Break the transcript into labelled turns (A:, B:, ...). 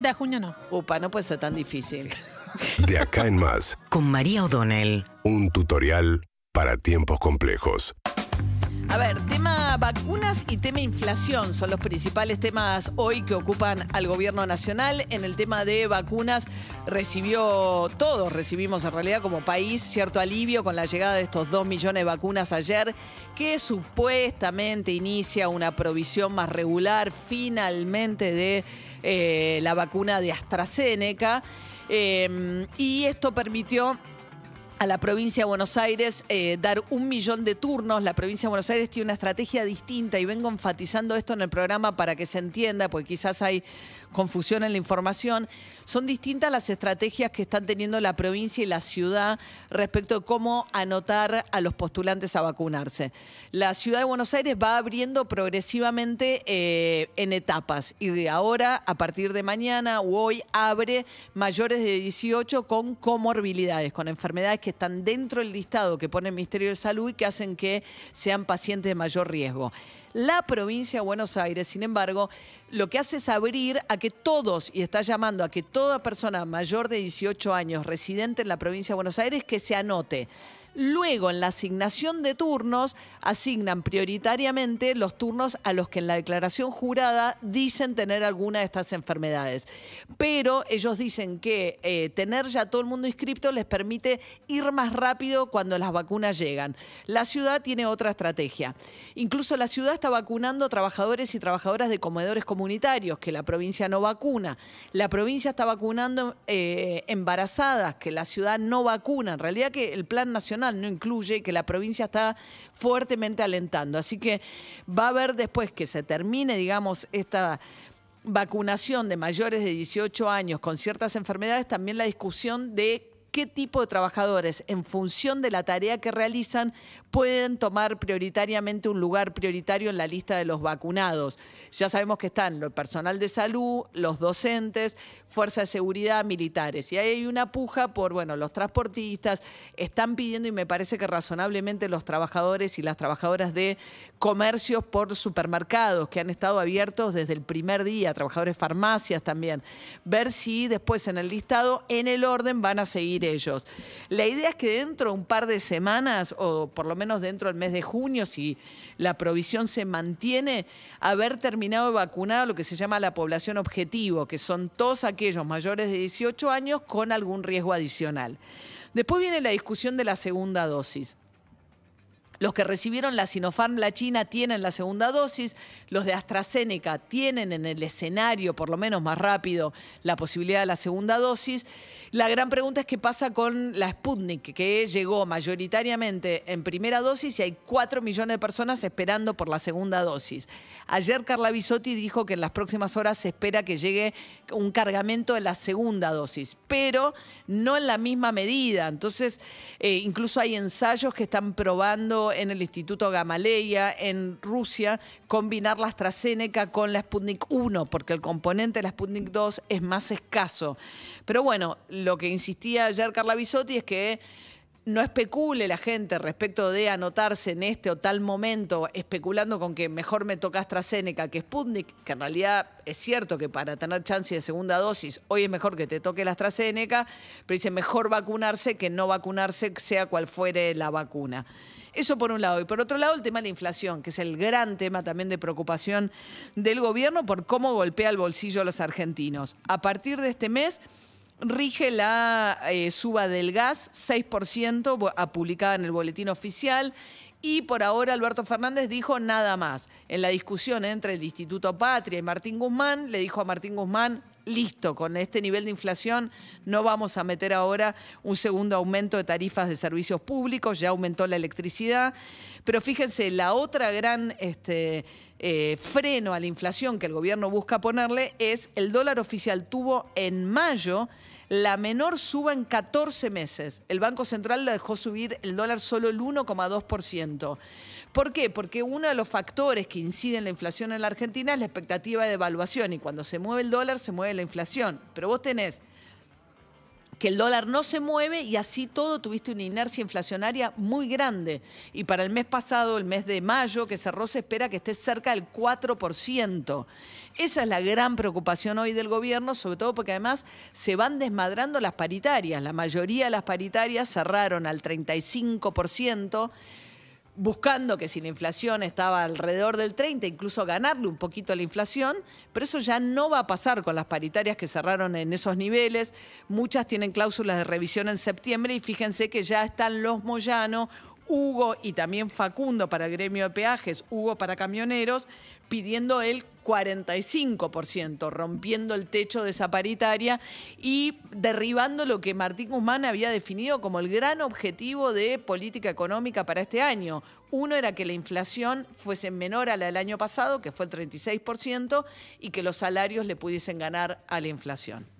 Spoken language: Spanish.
A: De junio no.
B: Upa, no puede ser tan difícil.
C: De acá en más,
D: con María O'Donnell.
C: un tutorial para tiempos complejos.
B: A ver, tema vacunas y tema inflación son los principales temas hoy que ocupan al gobierno nacional. En el tema de vacunas recibió, todos recibimos en realidad como país cierto alivio con la llegada de estos 2 millones de vacunas ayer, que supuestamente inicia una provisión más regular finalmente de eh, la vacuna de AstraZeneca. Eh, y esto permitió a la provincia de Buenos Aires eh, dar un millón de turnos. La provincia de Buenos Aires tiene una estrategia distinta y vengo enfatizando esto en el programa para que se entienda, porque quizás hay confusión en la información. Son distintas las estrategias que están teniendo la provincia y la ciudad respecto de cómo anotar a los postulantes a vacunarse. La ciudad de Buenos Aires va abriendo progresivamente eh, en etapas y de ahora, a partir de mañana o hoy, abre mayores de 18 con comorbilidades, con enfermedades que están dentro del listado que pone el Ministerio de Salud y que hacen que sean pacientes de mayor riesgo. La provincia de Buenos Aires, sin embargo, lo que hace es abrir a que todos, y está llamando a que toda persona mayor de 18 años residente en la provincia de Buenos Aires, que se anote. Luego, en la asignación de turnos, asignan prioritariamente los turnos a los que en la declaración jurada dicen tener alguna de estas enfermedades. Pero ellos dicen que eh, tener ya todo el mundo inscripto les permite ir más rápido cuando las vacunas llegan. La ciudad tiene otra estrategia. Incluso la ciudad está vacunando trabajadores y trabajadoras de comedores comunitarios, que la provincia no vacuna. La provincia está vacunando eh, embarazadas, que la ciudad no vacuna. En realidad que el plan nacional no incluye que la provincia está fuertemente alentando. Así que va a haber después que se termine, digamos, esta vacunación de mayores de 18 años con ciertas enfermedades, también la discusión de qué tipo de trabajadores, en función de la tarea que realizan, pueden tomar prioritariamente un lugar prioritario en la lista de los vacunados. Ya sabemos que están el personal de salud, los docentes, fuerzas de seguridad, militares. Y ahí hay una puja por, bueno, los transportistas están pidiendo, y me parece que razonablemente los trabajadores y las trabajadoras de comercios por supermercados que han estado abiertos desde el primer día, trabajadores farmacias también, ver si después en el listado, en el orden, van a seguir La idea es que dentro de un par de semanas, o por lo menos dentro del mes de junio, si la provisión se mantiene, haber terminado de vacunar a lo que se llama la población objetivo, que son todos aquellos mayores de 18 años con algún riesgo adicional. Después viene la discusión de la segunda dosis. Los que recibieron la Sinopharm, la China, tienen la segunda dosis. Los de AstraZeneca tienen en el escenario, por lo menos más rápido, la posibilidad de la segunda dosis. La gran pregunta es qué pasa con la Sputnik, que llegó mayoritariamente en primera dosis y hay 4 millones de personas esperando por la segunda dosis. Ayer Carla Bisotti dijo que en las próximas horas se espera que llegue un cargamento de la segunda dosis, pero no en la misma medida. Entonces, eh, incluso hay ensayos que están probando en el Instituto Gamaleya, en Rusia, combinar la AstraZeneca con la Sputnik 1, porque el componente de la Sputnik 2 es más escaso. Pero bueno, lo que insistía ayer Carla Bisotti es que no especule la gente respecto de anotarse en este o tal momento, especulando con que mejor me toca AstraZeneca que Sputnik, que en realidad es cierto que para tener chance de segunda dosis, hoy es mejor que te toque la AstraZeneca, pero dice mejor vacunarse que no vacunarse, sea cual fuere la vacuna. Eso por un lado. Y por otro lado, el tema de la inflación, que es el gran tema también de preocupación del gobierno por cómo golpea el bolsillo a los argentinos. A partir de este mes rige la eh, suba del gas, 6%, publicada en el boletín oficial. Y por ahora Alberto Fernández dijo nada más. En la discusión entre el Instituto Patria y Martín Guzmán, le dijo a Martín Guzmán, listo, con este nivel de inflación no vamos a meter ahora un segundo aumento de tarifas de servicios públicos, ya aumentó la electricidad. Pero fíjense, la otra gran este, eh, freno a la inflación que el gobierno busca ponerle es el dólar oficial tuvo en mayo la menor suba en 14 meses. El Banco Central le dejó subir el dólar solo el 1,2%. ¿Por qué? Porque uno de los factores que inciden en la inflación en la Argentina es la expectativa de devaluación y cuando se mueve el dólar se mueve la inflación. Pero vos tenés que el dólar no se mueve y así todo tuviste una inercia inflacionaria muy grande. Y para el mes pasado, el mes de mayo que cerró, se espera que esté cerca del 4%. Esa es la gran preocupación hoy del gobierno, sobre todo porque además se van desmadrando las paritarias. La mayoría de las paritarias cerraron al 35% buscando que si la inflación estaba alrededor del 30, incluso ganarle un poquito a la inflación, pero eso ya no va a pasar con las paritarias que cerraron en esos niveles. Muchas tienen cláusulas de revisión en septiembre y fíjense que ya están los Moyano, Hugo y también Facundo para el gremio de peajes, Hugo para camioneros, pidiendo el 45%, rompiendo el techo de esa paritaria y derribando lo que Martín Guzmán había definido como el gran objetivo de política económica para este año. Uno era que la inflación fuese menor a la del año pasado, que fue el 36%, y que los salarios le pudiesen ganar a la inflación.